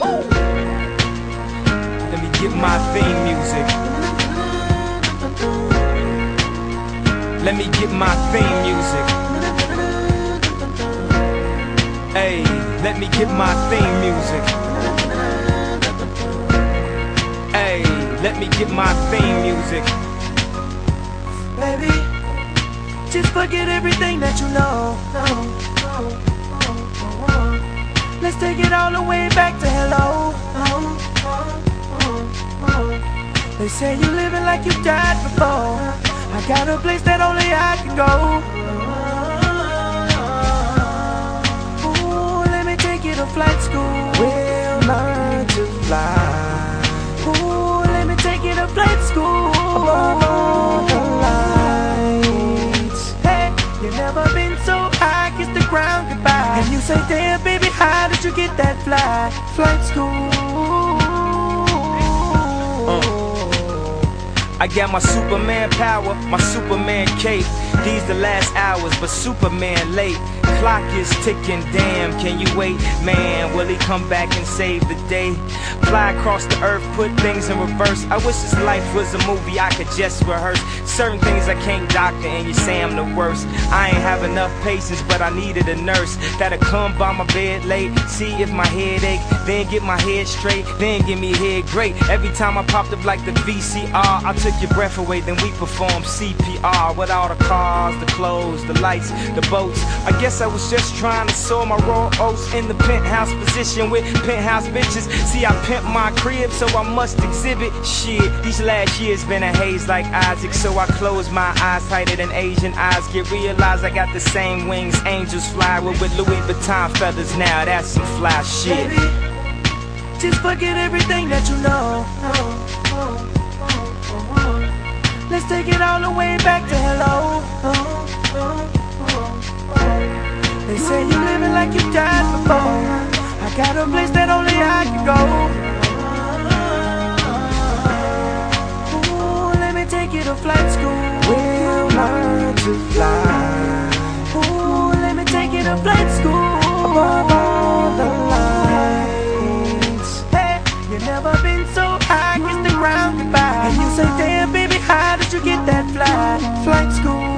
Let me get my theme music. Let me get my theme music. Hey, let me get my theme music. Hey, let me get my theme music. Baby, just forget everything that you know. Let's take it all the way back to hello. They say you're living like you died before. I got a place that only I can go. You get that fly? Flight school. I got my Superman power, my Superman cape. These the last hours, but Superman late. Clock is ticking, damn, can you wait? Man, will he come back and save the day? Fly across the earth, put things in reverse. I wish this life was a movie I could just rehearse. Certain things I can't doctor, and you say I'm the worst. I ain't have enough patience, but I needed a nurse that'll come by my bed late, see if my head ache, then get my head straight, then give me head great. Every time I popped up like the VCR, I took your breath away, then we performed CPR with all the cars, the clothes, the lights, the boats. I guess I was just trying to sow my raw oats in the penthouse position with penthouse bitches. See, I pimp my crib, so I must exhibit shit. These last years been a haze like Isaac, so I close my eyes tighter than Asian eyes. Get realized I got the same wings angels fly with, with Louis Vuitton feathers. Now that's some fly shit. Baby, just forget everything that you know. Oh, oh. Let's take it all the way back to hello. They say you living like you died before. I got a place that only I can go. Ooh, let me take you to flight school. We'll learn to fly. Ooh, let me take you to flight school. Above all the lights. Hey, you never been so high, say, damn, baby, how did you get that fly? Flight school.